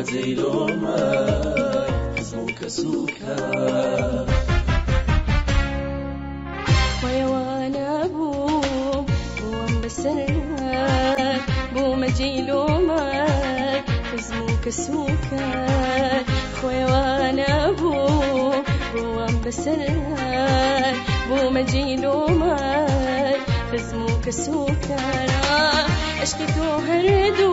ومزيلوما حزمك سوكا ويوانا بو بو بسرات بو مجيلوما حزمك سوكا خويوانا بو بو بسرات بو مجيلوما حزمك سوكا عشقتو هردو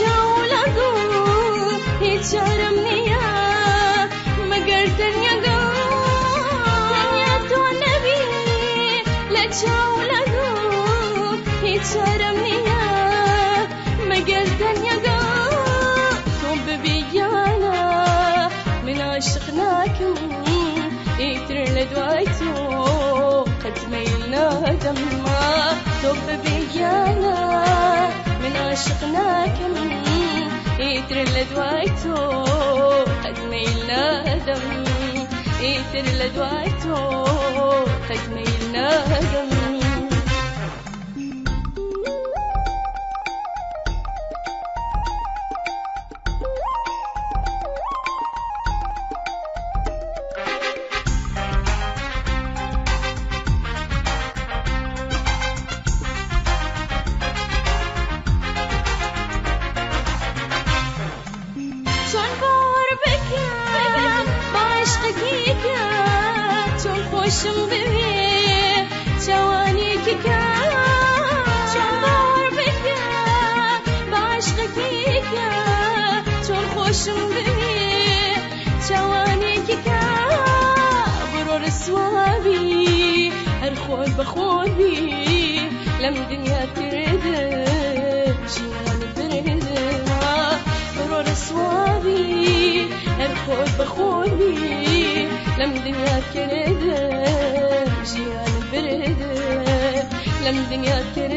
يا قوم طب بيانا يتر لدوايتو قد ميلنا هر خود بخودی لم دنیا ترده جیان برده برو رسوابي الخود بخوني لم دنيا كرده banyak